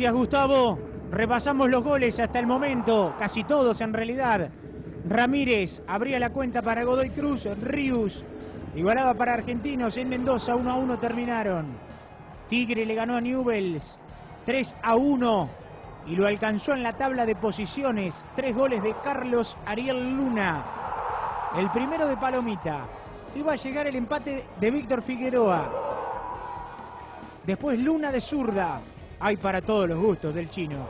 Gracias Gustavo. Repasamos los goles hasta el momento, casi todos en realidad. Ramírez abría la cuenta para Godoy Cruz, Rius igualaba para Argentinos en Mendoza, 1 a 1 terminaron. Tigre le ganó a Newells 3 a 1 y lo alcanzó en la tabla de posiciones. Tres goles de Carlos Ariel Luna. El primero de Palomita. Iba a llegar el empate de Víctor Figueroa. Después Luna de zurda. Hay para todos los gustos del chino.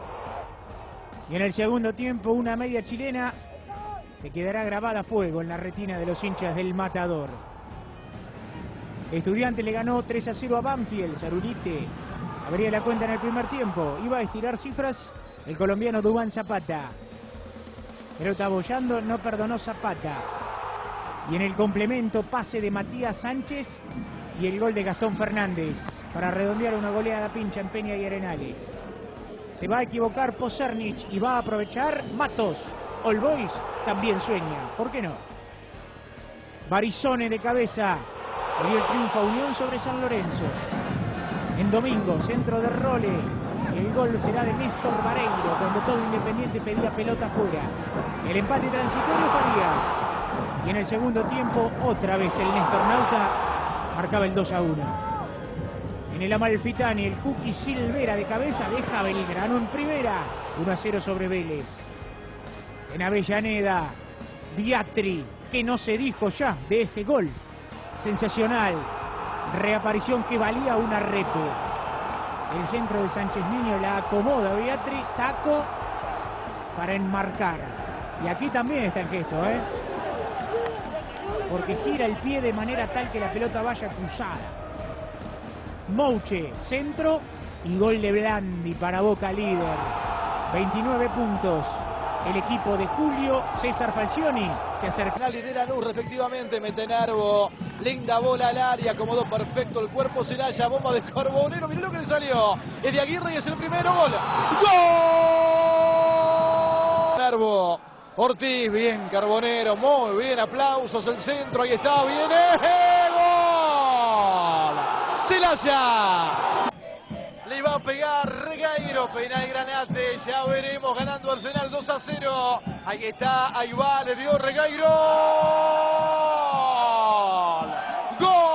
Y en el segundo tiempo una media chilena que quedará grabada a fuego en la retina de los hinchas del Matador. Estudiante le ganó 3 a 0 a Banfield, Zarulite. Abría la cuenta en el primer tiempo. Iba a estirar cifras el colombiano Dubán Zapata. Pero tabollando no perdonó Zapata. Y en el complemento, pase de Matías Sánchez y el gol de Gastón Fernández para redondear una goleada pincha en Peña y Arenales. Se va a equivocar Posernich y va a aprovechar Matos. All Boys también sueña, ¿por qué no? Barizone de cabeza. Dio el triunfo a Unión sobre San Lorenzo. En domingo, centro de Role. El gol será de Néstor Vareiro cuando todo Independiente pedía pelota fuera. El empate transitorio Farías. Y en el segundo tiempo, otra vez el Néstor Nauta marcaba el 2 a 1. En el Amalfitani, el Cookie Silvera de cabeza deja a Belgrano en primera. 1 a 0 sobre Vélez. En Avellaneda, Biatri, que no se dijo ya de este gol. Sensacional. Reaparición que valía una repe. El centro de Sánchez Niño la acomoda Beatriz, taco para enmarcar. Y aquí también está el gesto, ¿eh? Porque gira el pie de manera tal que la pelota vaya cruzada. Mouche, centro y gol de Blandi para Boca líder. 29 puntos. El equipo de Julio César Falcioni se acerca. La lidera Luz respectivamente, mete Nervo, linda bola al área, acomodó perfecto el cuerpo, Celaya, bomba de Carbonero, mirá lo que le salió, es de Aguirre y es el primero gol. ¡Gol! Ortiz, bien Carbonero, muy bien, aplausos, el centro, ahí está, viene, gol. Celaya. Le va a pegar Regueiro, penal Granate, ya veremos ganando Arsenal 2 a 0. Ahí está, ahí va, le dio Regueiro. ¡Gol!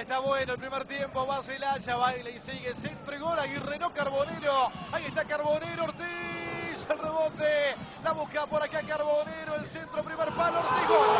Está bueno el primer tiempo, va Celaya, baila y sigue centro y gol, Aguirre no Carbonero. Ahí está Carbonero, el rebote, la busca por acá Carbonero, el centro, primer palo, Ortiz.